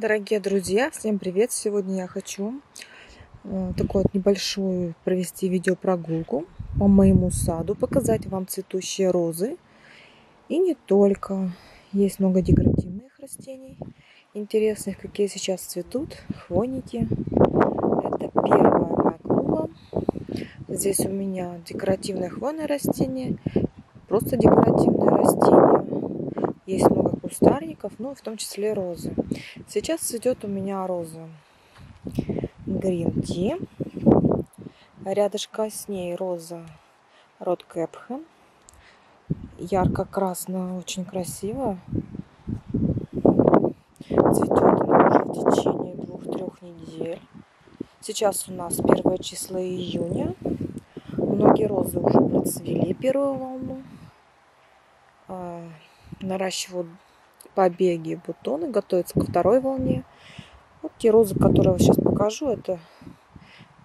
Дорогие друзья, всем привет! Сегодня я хочу э, такую вот небольшую провести видеопрогулку по моему саду, показать вам цветущие розы. И не только. Есть много декоративных растений, интересных, какие сейчас цветут. Хвойники. Это первая моя. Здесь у меня декоративное хвойное растение, просто декоративное растение. Есть кустарников, ну, в том числе розы. Сейчас цветет у меня роза Tea. Рядышком с ней роза Рот Кэпхен. Ярко-красная, очень красиво. Цветет она уже в течение двух-трех недель. Сейчас у нас первое число июня. Многие розы уже процвели первую волну. А, наращивают побеги и бутоны, готовятся ко второй волне. Вот те розы, которые я сейчас покажу, это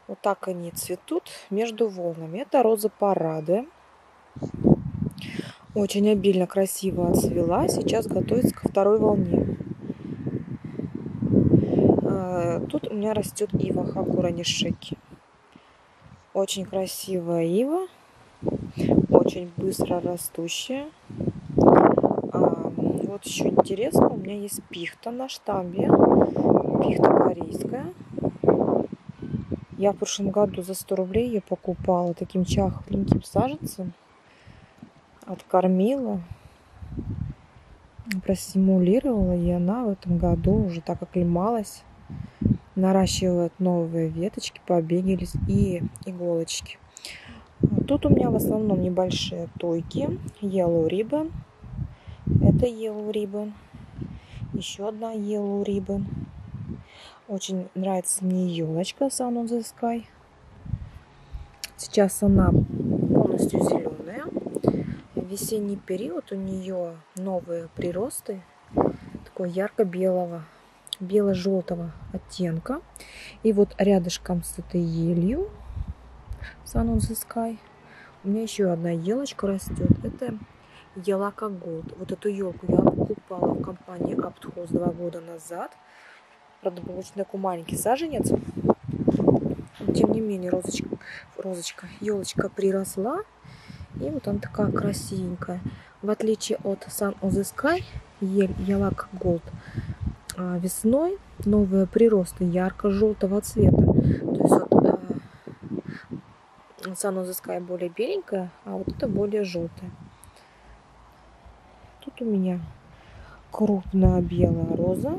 вот так они цветут между волнами. Это роза парады. Очень обильно, красиво отцвела. Сейчас готовится ко второй волне. А, тут у меня растет ива хакура нишики. Очень красивая ива. Очень быстро растущая вот еще интересно, у меня есть пихта на штамбе. Пихта корейская. Я в прошлом году за 100 рублей ее покупала таким чахленьким саженцем. Откормила. Простимулировала. И она в этом году уже так оклемалась. Наращивает новые веточки, побеги и иголочки. Тут у меня в основном небольшие тойки. Yellow Ribbon. Это Yellow Ribbon. Еще одна Yellow Ribbon. Очень нравится мне елочка Sun on the Sky. Сейчас она полностью зеленая. В весенний период у нее новые приросты такого ярко-белого, бело-желтого оттенка. И вот рядышком с этой елью Sun on the Sky у меня еще одна елочка растет. Это Yalaco Gold. Вот эту елку я покупала в компании Аптхоз два года назад. Правда, очень такой маленький саженец. Тем не менее, розочка, розочка, елочка приросла. И вот она такая красивенькая. В отличие от Sun of the Sky, ель Yalaco Gold, весной новые приросты ярко-желтого цвета. То есть вот э, Sun of the Sky более беленькая, а вот это более желтая. Тут у меня крупная белая роза.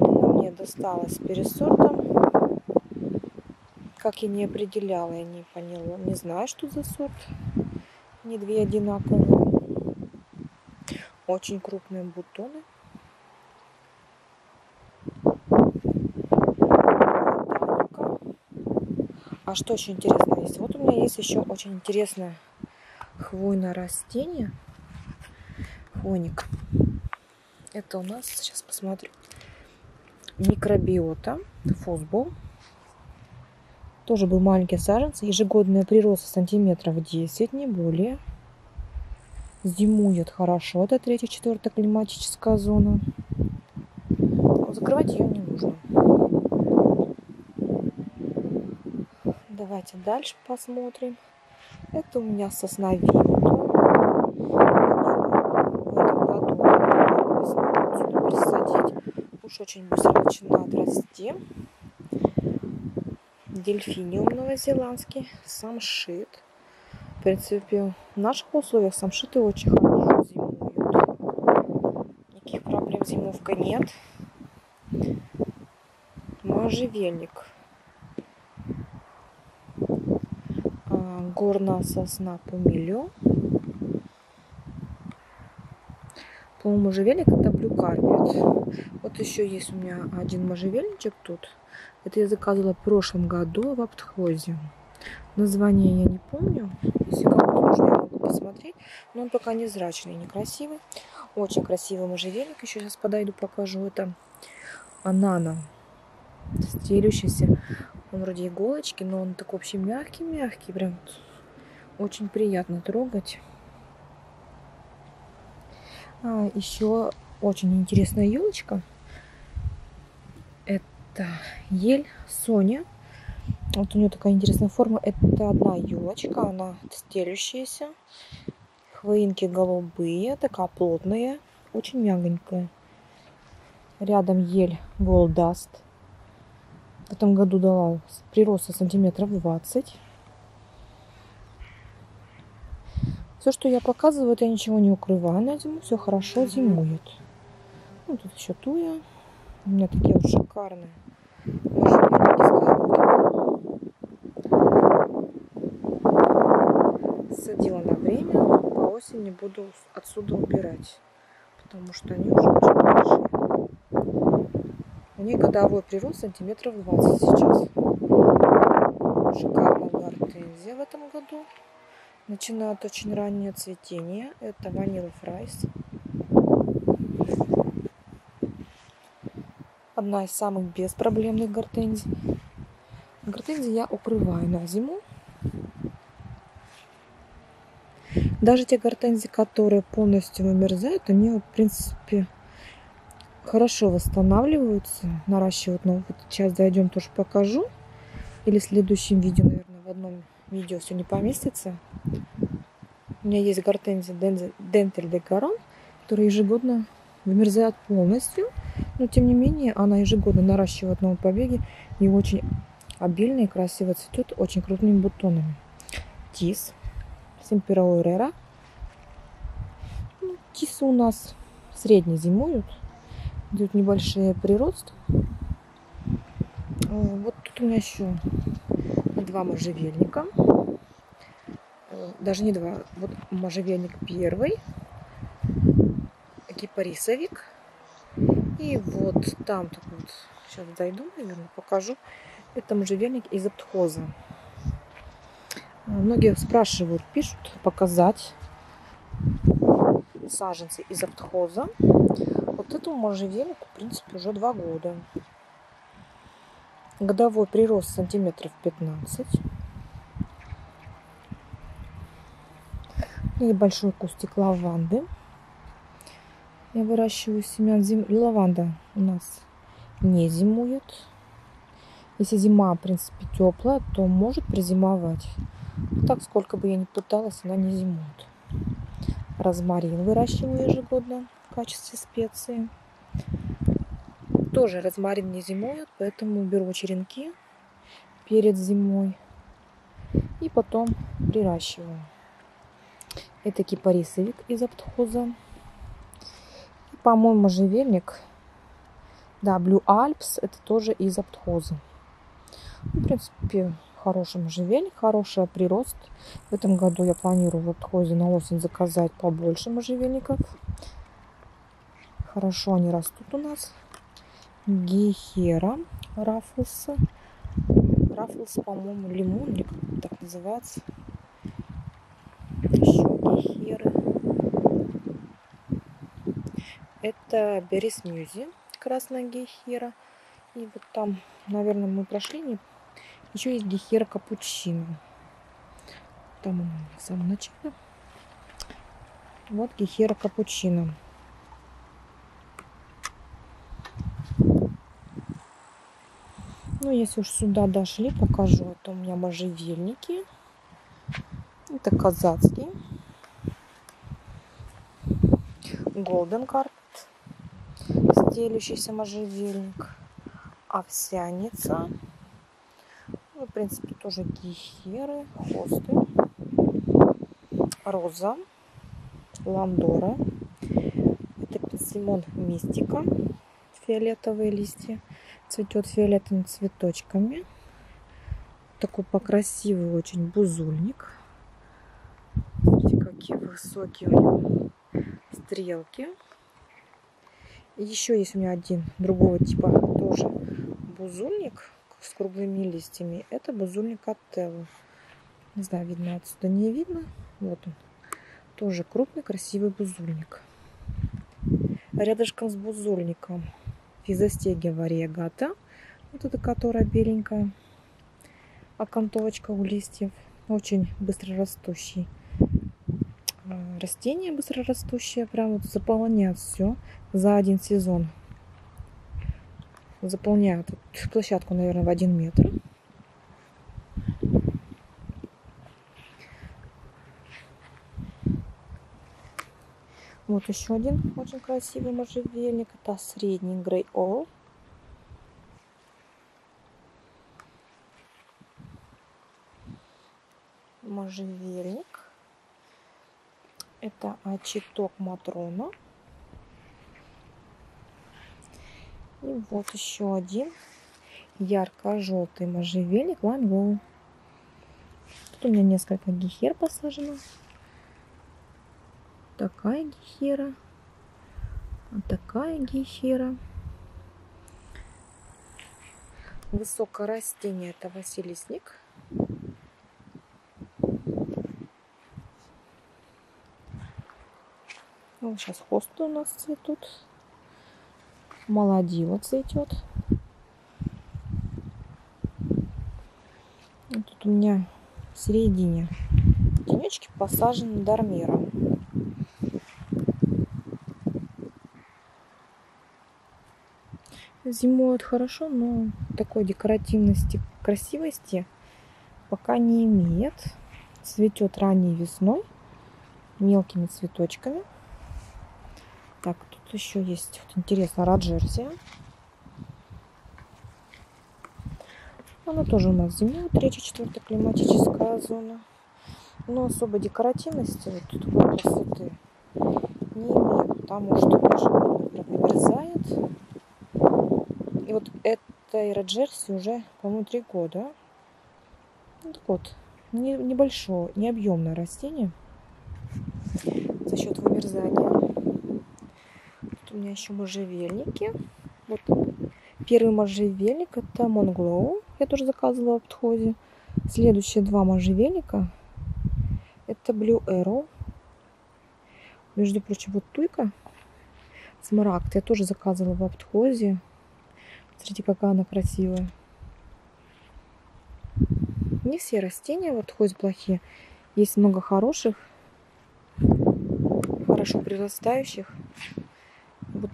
Она мне досталась пересортом. Как я не определяла, я не поняла. Не знаю, что за сорт. Не две одинаковые. Очень крупные бутоны. А что еще интересно есть? Вот у меня есть еще очень интересное хвойное растение – фоник. Это у нас, сейчас посмотрю, микробиота, фосбол. Тоже был маленький саженец. Ежегодная прироста сантиметров 10, не более. Зимует хорошо. Это третья-четвертая климатическая зона. Закрывать ее не нужно. Давайте дальше посмотрим. Это у меня сосновик. Уж очень быстро начинает расти. Дельфиниум новозеландский, самшит. В принципе, в наших условиях самшиты очень хорошо зимуют. Никаких проблем с зимовкой нет. Можжевельник. А, горная сосна помелё. По-моему, можжевельник это блюкарпет. Вот еще есть у меня один можжевельничек тут. Это я заказывала в прошлом году в Аптхозе. Название я не помню. Если кому-то нужно, я могу посмотреть. Но он пока не зрачный, не красивый. Очень красивый можжевельник. Еще сейчас подойду, покажу. Это анана. Стелющийся. Он вроде иголочки, но он такой вообще мягкий-мягкий. Прям очень приятно трогать. А, еще очень интересная елочка. Это ель Соня. Вот у нее такая интересная форма. Это одна елочка, она стелющаяся. Хвоинки голубые, такая плотная, очень мягонькая. Рядом ель Голдаст. В этом году дала прироста сантиметров 20. Все, что я показываю, это я ничего не укрываю на зиму. Все хорошо зимует. Ну, тут еще туя. У меня такие вот шикарные. Садила на время. По осени буду отсюда убирать. Потому что они уже очень большие. У них годовой прирост сантиметров 20 сейчас. Шикарная гортензия в этом году. Начинает очень раннее цветение. Это Vanille Fraise. Одна из самых беспроблемных гортензий. Гортензии я укрываю на зиму. Даже те гортензии, которые полностью вымерзают, они, в принципе, хорошо восстанавливаются, наращивают. Но вот сейчас дойдем, тоже покажу. Или в следующем видео, наверное, в одном видео все не поместится. У меня есть гортензия Дентель де которая ежегодно вымерзает полностью. Но тем не менее она ежегодно наращивает новые побеги и очень обильно и красиво цветет очень крупными бутонами. Тис, Семпераурера. Ну, тисы у нас средне зимуют. Идут небольшие прирост. Вот тут у меня еще два можжевельника. Э, даже не два. Вот можжевельник первый. Кипарисовик. И вот там так вот. Сейчас дойду, наверное, покажу. Это можжевельник из аптхоза. Многие спрашивают, пишут показать саженцы из аптхоза. Вот этому можжевельнику, в принципе, уже два года. Годовой прирост сантиметров 15. Небольшой кустик лаванды. Я выращиваю семян зим... лаванда у нас не зимует. Если зима, в принципе, теплая, то может призимовать. Так, сколько бы я ни пыталась, она не зимует. Розмарин выращиваю ежегодно в качестве специи. Тоже розмарин не зимует, поэтому беру черенки перед зимой и потом приращиваю. Это кипарисовик из аптхоза. И, по-моему, можжевельник. Да, Blue Alps. Это тоже из аптхоза. В принципе, хороший можжевельник, хороший прирост. В этом году я планирую в аптхозе на осень заказать побольше можжевельников. Хорошо они растут у нас. Гехера Раффлс. Раффлс, по-моему, лимон, или как так называется. Еще гехеры. Это Берис Мюзи, красная гехера. И вот там, наверное, мы прошли. Не... Еще есть гехера капучино. Там он в самом начале. Вот гехера капучино. Ну, если уж сюда дошли, покажу. Это у меня можжевельники. Это казацкий. Golden Carpet. Стелющийся можжевельник. Овсяница. Принципе, тоже гехеры, хосты. Роза. Ландора. Это пенсимон мистика. Фиолетовые листья цветет фиолетовыми цветочками. Такой покрасивый очень бузульник. Смотрите, какие высокие у него стрелки. Еще есть у меня один другого типа тоже бузульник с круглыми листьями. Это бузульник от Теллы. Не знаю, видно отсюда, не видно. Вот он. Тоже крупный, красивый бузульник. Рядышком с бузульником физостеги вариегата. Вот эта, которая беленькая. Окантовочка у листьев. Очень быстрорастущий а, растение быстрорастущее, прям вот заполняет все за один сезон. Заполняют площадку, наверное, в один метр. Вот еще один очень красивый можжевельник. Это средний Grey All. Можжевельник. Это очиток Матрона. И вот еще один ярко-желтый можжевельник Лангоу. Тут у меня несколько гехер посажено такая гехера, вот такая гехера. Высокое растение это Василисник. Вот сейчас хосты у нас цветут. Молодила цветет. тут у меня в середине тенечки посажены дармиром. Зимуют хорошо, но такой декоративности, красивости пока не имеет. Цветет ранней весной мелкими цветочками. Так, тут еще есть, вот интересно, раджерсия. Она тоже у нас зимует, третья, четвертая климатическая зона. Но особой декоративности, вот такой красоты не имеет, потому что уже промерзает. И вот этой Раджерси уже, по-моему, три года. Ну, вот, не, небольшое, необъемное растение за счет вымерзания. У меня еще можжевельники. Вот первый можжевельник это Moonglow. Я тоже заказывала в подходе. Следующие два можжевельника это Blue Arrow. Между прочим, вот туйка смарагд я тоже заказывала в обтхозе. Смотрите, какая она красивая. Не все растения вот хоть плохие. Есть много хороших, хорошо прирастающих.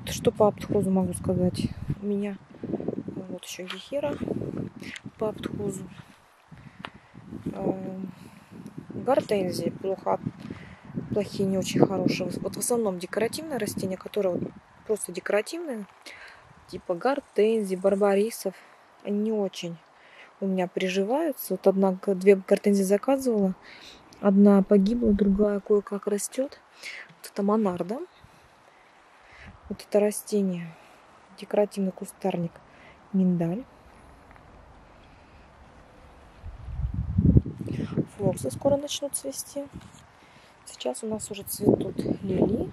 Что по аптхозу могу сказать. У меня вот еще гехира по аптхозу. Эм, гортензии плохо, плохие, не очень хорошие. Вот в основном декоративное растение, которое вот просто декоративное типа гортензий, барбарисов. Они не очень у меня приживаются. Вот одна, две гортензии заказывала. Одна погибла, другая кое-как растет. Вот это монарда. Вот это растение. Декоративный кустарник. Миндаль. Флоксы скоро начнут цвести. Сейчас у нас уже цветут лилии.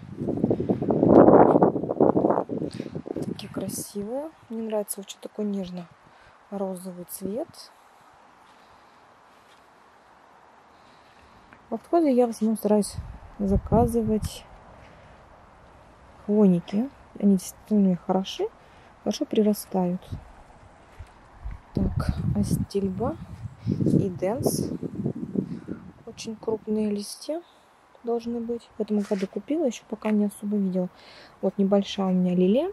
Такие красивые. Мне нравится очень такой нежно-розовый цвет. В отходе я в основном стараюсь заказывать хвойники. Они действительно хороши, хорошо прирастают. Так, астильба и дэнс. Очень крупные листья должны быть. В этом году купила, еще пока не особо видела. Вот небольшая у меня лилия.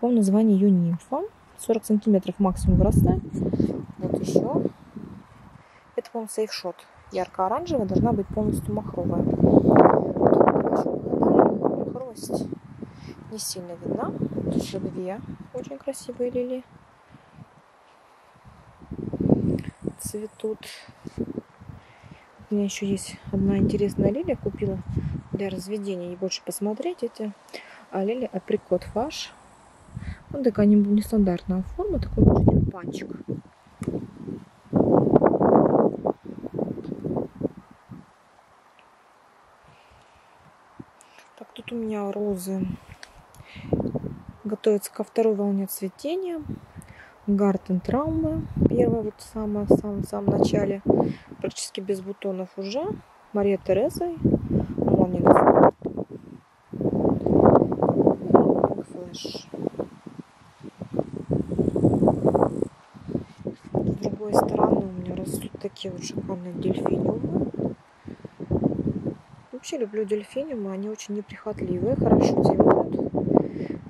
По названию ее нимфа. 40 сантиметров максимум вырастает. Вот еще. Это, по-моему, сейфшот. Ярко-оранжевая, должна быть полностью махровая. Махровость не сильно видна. Тут две очень красивые лилии. Цветут. У меня еще есть одна интересная лилия. Купила для разведения и больше посмотреть. эти а лилия априкот фаш. Вот такая нестандартная форма, такой очень тюльпанчик. Так, тут у меня розы готовятся ко второй волне цветения. Гартен травмы. Первая вот самая в самом, самом начале. Практически без бутонов уже. Мария Тереза. Флэш. С другой стороны у меня растут такие вот шикарные дельфиниумы. Вообще люблю дельфиниумы. Они очень неприхотливые, хорошо зимуют.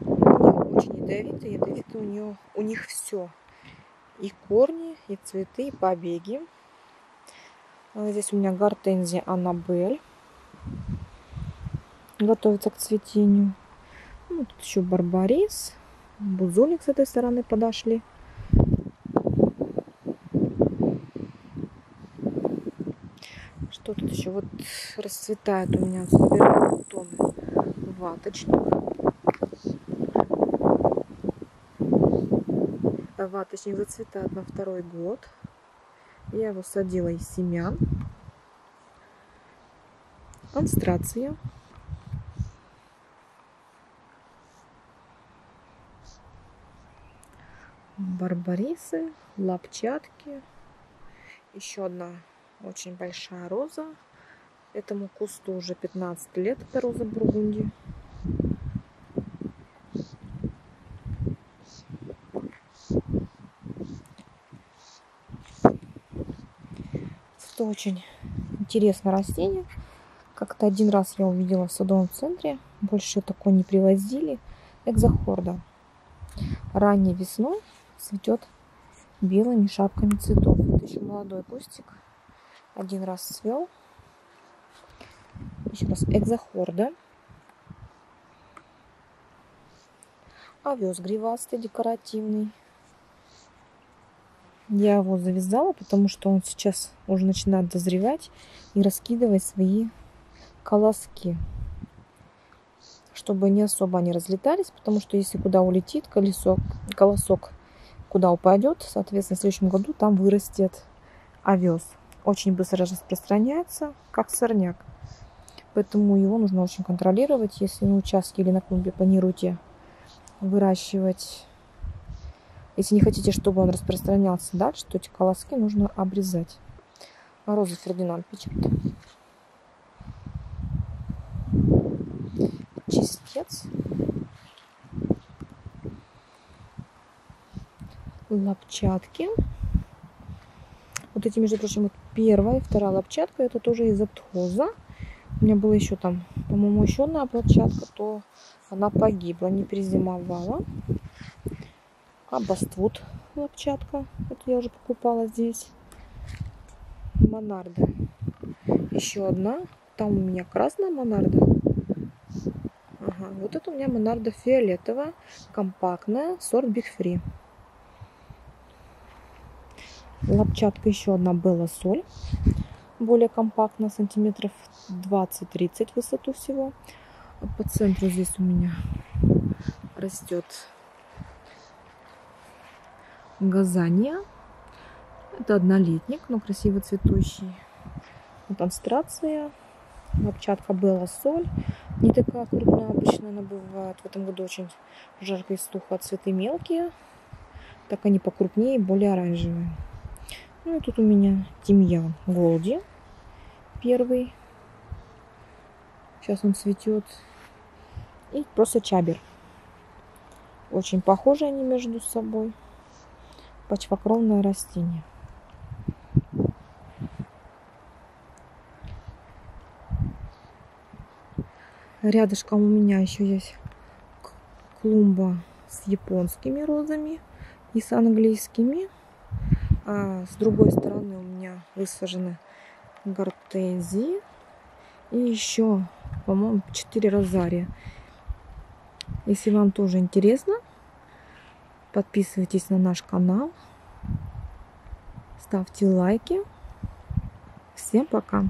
Мне очень ядовитые. Ядовитые у, нее, у них все. И корни, и цветы, и побеги. А здесь у меня гортензия Аннабель. Готовится к цветению. Ну, тут еще барбарис. Бузулик с этой стороны подошли. Что тут еще? Вот расцветает у меня собираю бутоны ваточник. Ваточник зацветает на второй год. Я его садила из семян. Констрация. барбарисы, лапчатки. Еще одна очень большая роза. Этому кусту уже 15 лет. Это роза Бургунди. Это очень интересное растение. Как-то один раз я увидела в садовом центре. Больше такой не привозили. Экзохорда. Ранней весной цветет белыми шапками цветов. Это еще молодой кустик. Один раз свел. Еще раз экзохорда. Овес гривастый, декоративный. Я его завязала, потому что он сейчас уже начинает дозревать и раскидывать свои колоски. Чтобы не особо они разлетались, потому что если куда улетит колесо, колосок, куда упадет, соответственно, в следующем году там вырастет овес. Очень быстро распространяется, как сорняк. Поэтому его нужно очень контролировать. Если на участке или на клумбе планируете выращивать, если не хотите, чтобы он распространялся дальше, то эти колоски нужно обрезать. Роза Фердинанд печатает. Чистец. лапчатки. Вот эти, между прочим, вот первая и вторая лапчатка, это тоже из аптхоза. У меня была еще там, по-моему, еще одна лапчатка, то она погибла, не перезимовала. Абаствуд лапчатка, это я уже покупала здесь. Монарда. Еще одна. Там у меня красная монарда. Ага, вот это у меня монарда фиолетовая, компактная, сорт Big Free. Лапчатка еще одна Белла Соль. Более компактная, сантиметров 20-30 высоту всего. По центру здесь у меня растет газания. Это однолетник, но красиво цветущий. Концентрация. Лапчатка Белла Соль. Не такая крупная, обычно она бывает. В этом году очень жарко и сухо. Цветы мелкие. Так они покрупнее, более оранжевые. Ну тут у меня тимьян Голди первый. Сейчас он цветет. И просто чабер. Очень похожи они между собой. Почвокровное растение. Рядышком у меня еще есть клумба с японскими розами и с английскими. А с другой стороны у меня высажены гортензии. И еще, по-моему, 4 розария. Если вам тоже интересно, подписывайтесь на наш канал. Ставьте лайки. Всем пока!